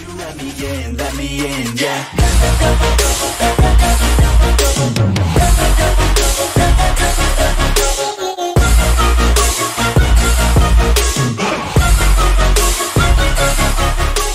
you let me in, let me in, yeah.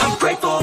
I'm grateful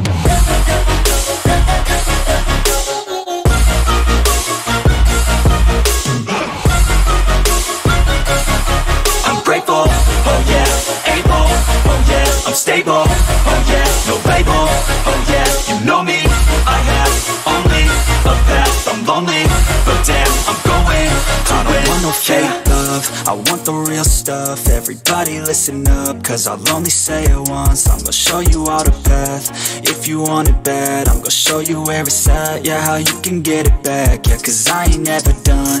stable, oh yeah, no label, oh yeah, you know me, I have only a path, I'm lonely, but damn, I'm going. To I don't want no fake love, I want the real stuff, everybody listen up, cause I'll only say it once, I'm gonna show you all the path, if you want it bad, I'm gonna show you where it's at, yeah, how you can get it back, yeah, cause I ain't never done,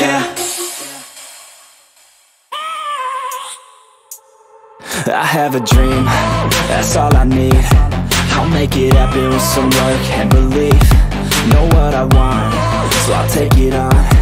yeah. I have a dream, that's all I need. I'll make it happen with some work and belief. Know what I want, so I'll take it on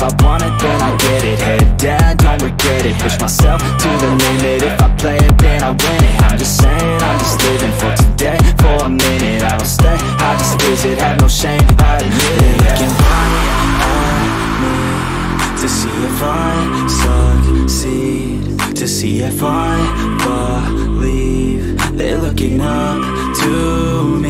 If I want it, then I get it. Head down, don't regret it. Push myself to the limit. If I play it, then I win it. I'm just saying, I'm just living for today. For a minute, I don't stay. I just visit, have no shame, I admit it. Looking right me To see if I succeed. To see if I believe They're looking up to me